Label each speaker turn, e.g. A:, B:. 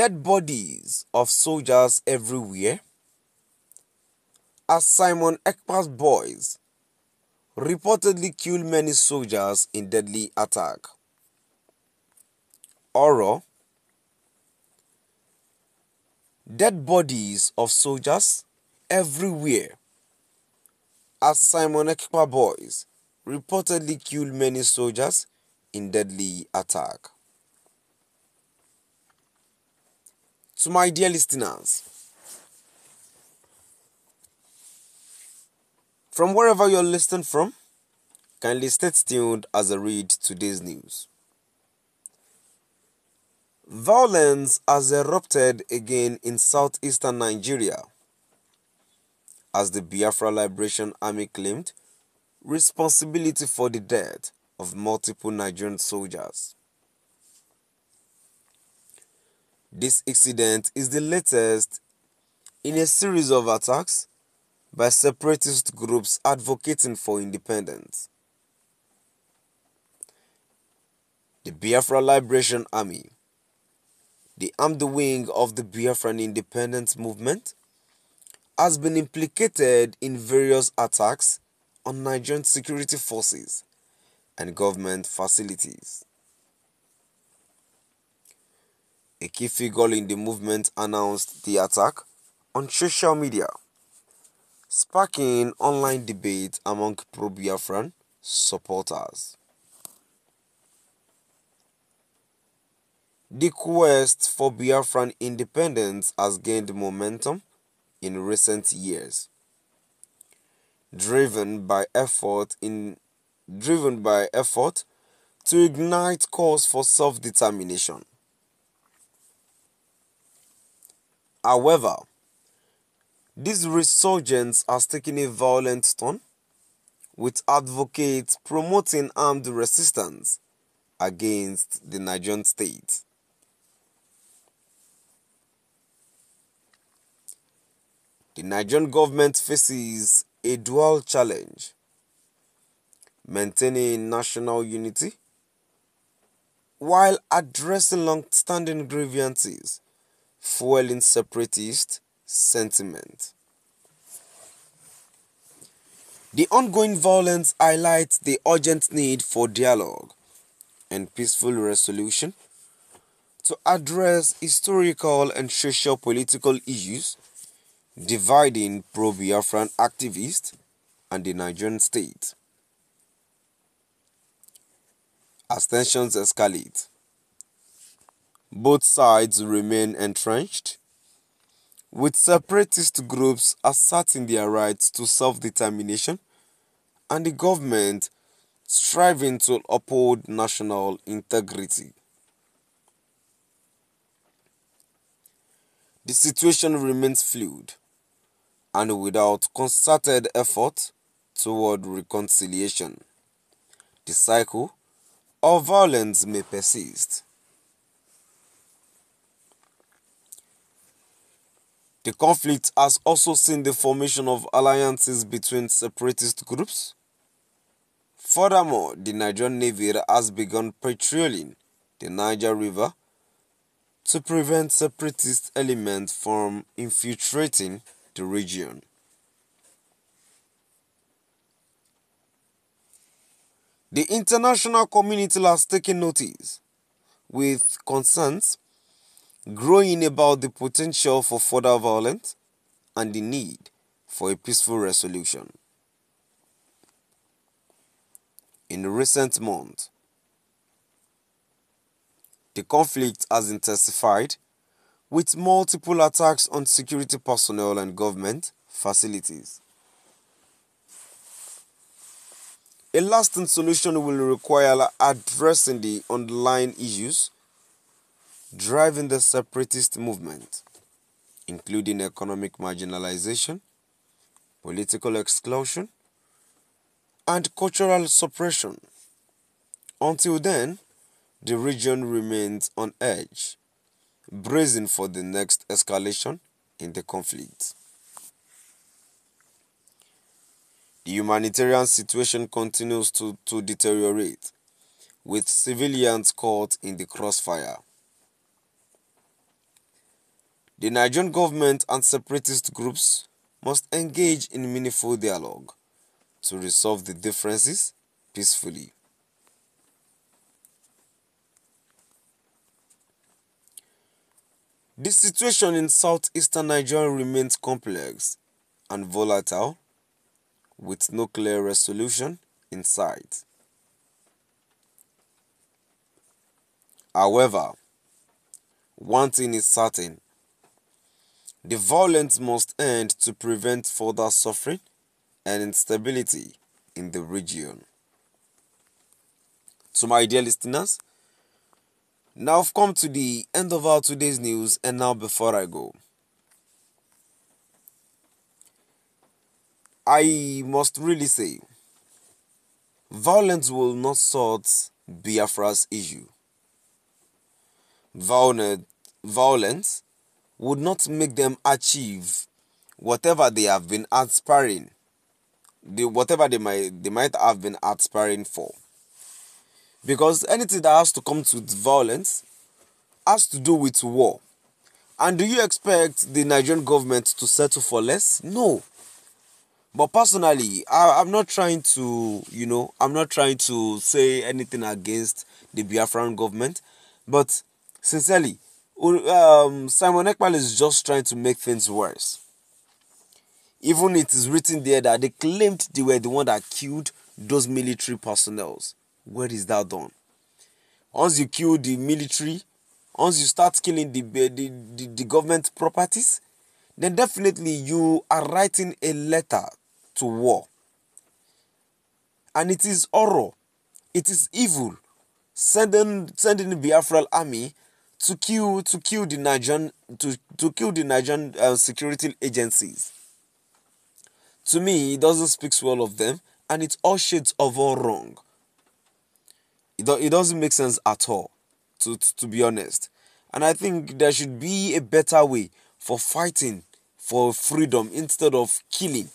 A: Dead bodies of soldiers everywhere as Simon Ekpa's boys reportedly killed many soldiers in deadly attack. Oro Dead bodies of soldiers everywhere as Simon Ekpa boys reportedly killed many soldiers in deadly attack. To my dear listeners, from wherever you're listening from, kindly stay tuned as I read today's news. Violence has erupted again in southeastern Nigeria as the Biafra Liberation Army claimed responsibility for the death of multiple Nigerian soldiers. This incident is the latest in a series of attacks by separatist groups advocating for independence. The Biafra Liberation Army, the armed wing of the Biafran independence movement, has been implicated in various attacks on Nigerian security forces and government facilities. A key figure in the movement announced the attack on social media, sparking online debate among pro Biafran supporters. The quest for Biafran independence has gained momentum in recent years, driven by effort in driven by effort to ignite calls for self-determination. However, this resurgence has taken a violent turn, with advocates promoting armed resistance against the Nigerian state. The Nigerian government faces a dual challenge maintaining national unity while addressing long standing grievances, fueling separatist sentiment. The ongoing violence highlights the urgent need for dialogue and peaceful resolution to address historical and social political issues dividing pro Biafran activists and the Nigerian state. As tensions escalate, both sides remain entrenched, with separatist groups asserting their rights to self determination and the government striving to uphold national integrity. The situation remains fluid and without concerted effort toward reconciliation, the cycle of violence may persist. The conflict has also seen the formation of alliances between separatist groups. Furthermore, the Nigerian Navy has begun patrolling the Niger River to prevent separatist elements from infiltrating the region. The international community has taken notice with concerns growing about the potential for further violence and the need for a peaceful resolution. In recent months, the conflict has intensified with multiple attacks on security personnel and government facilities. A lasting solution will require addressing the underlying issues driving the separatist movement, including economic marginalization, political exclusion, and cultural suppression. Until then, the region remains on edge bracing for the next escalation in the conflict. The humanitarian situation continues to, to deteriorate, with civilians caught in the crossfire. The Nigerian government and separatist groups must engage in meaningful dialogue to resolve the differences peacefully. The situation in southeastern Nigeria remains complex and volatile with no clear resolution in sight. However, one thing is certain the violence must end to prevent further suffering and instability in the region. So, my dear listeners, now I've come to the end of our today's news, and now before I go, I must really say violence will not sort Biafra's issue. Violence would not make them achieve whatever they have been aspiring, the, whatever they might, they might have been aspiring for. Because anything that has to come with violence has to do with war. And do you expect the Nigerian government to settle for less? No. But personally, I, am not trying to, you know, I'm not trying to say anything against the Biafran government. But sincerely, um, Simon Ekpa is just trying to make things worse. Even it is written there that they claimed they were the one that killed those military personnel. Where is that done? Once you kill the military, once you start killing the, the, the, the government properties, then definitely you are writing a letter to war. And it is horror. It is evil. Sending sending the Biafran army to kill to kill the Nigerian to, to kill the Nigerian uh, security agencies. To me, it doesn't speak well of them, and it's all shades of all wrong. It, do, it doesn't make sense at all, to, to, to be honest. And I think there should be a better way for fighting for freedom instead of killing